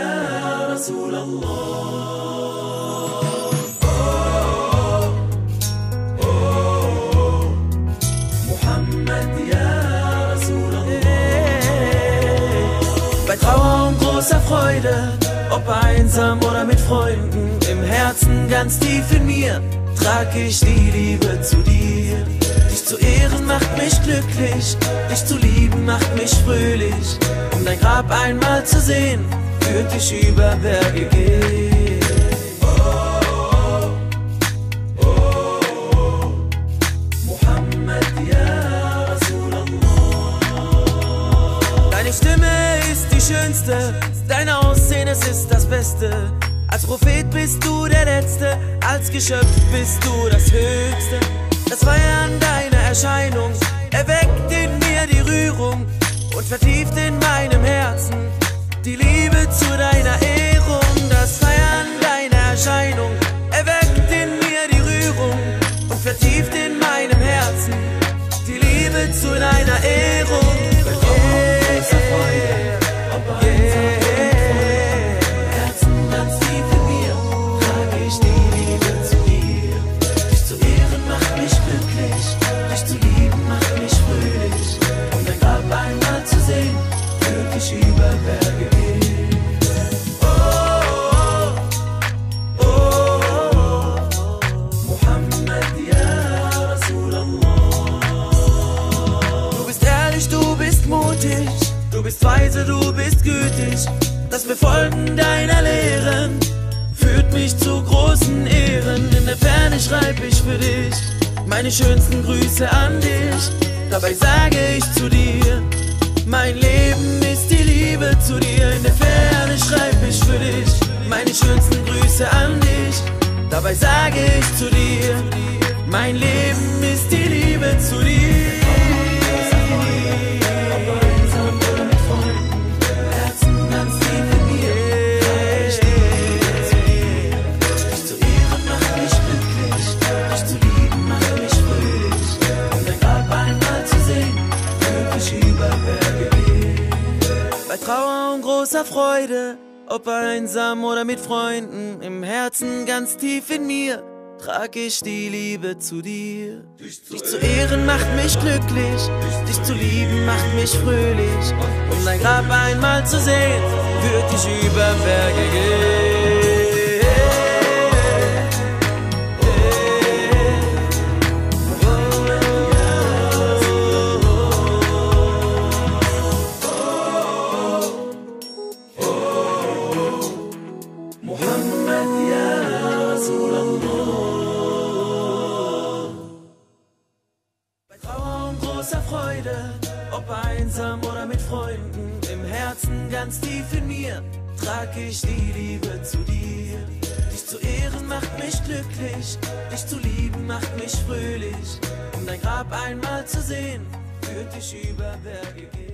رسول الله Muhammad, ja Rasulallah. Bei Trauer und großer Freude, ob einsam oder mit Freunden, im Herzen ganz tief in mir, trag ich die Liebe zu dir. Dich zu ehren macht mich glücklich, dich zu lieben macht mich fröhlich. Um dein Grab einmal zu sehen, führt dich über Berge Rasulallah. Deine Stimme ist die schönste, dein Aussehen, es ist das Beste. Als Prophet bist du der Letzte, als Geschöpf bist du das Höchste. Das Feiern deiner Erscheinung erweckt in mir die Rührung und vertieft in meinem Herzen die Liebe zu deiner Ehrung. Das Feiern deiner Erscheinung erweckt in mir die Rührung und vertieft in meinem Herzen die Liebe zu deiner Ehrung. Herzen ganz mutig, du bist weise, du bist gütig. Das Befolgen deiner Lehren führt mich zu großen Ehren. In der Ferne schreib ich für dich meine schönsten Grüße an dich. Dabei sage ich zu dir, mein Leben ist die Liebe zu dir. In der Ferne schreib ich für dich meine schönsten Grüße an dich. Dabei sage ich zu dir, mein Leben ist Trauer und großer Freude, ob einsam oder mit Freunden, im Herzen ganz tief in mir, trag ich die Liebe zu dir. Dich zu ehren macht mich glücklich, dich zu lieben macht mich fröhlich. Um dein Grab einmal zu sehen, führt dich über Berge gehen. Großer Freude, ob einsam oder mit Freunden, im Herzen ganz tief in mir, trag ich die Liebe zu dir. Dich zu ehren macht mich glücklich, dich zu lieben macht mich fröhlich. Um dein Grab einmal zu sehen, führt dich über Berge.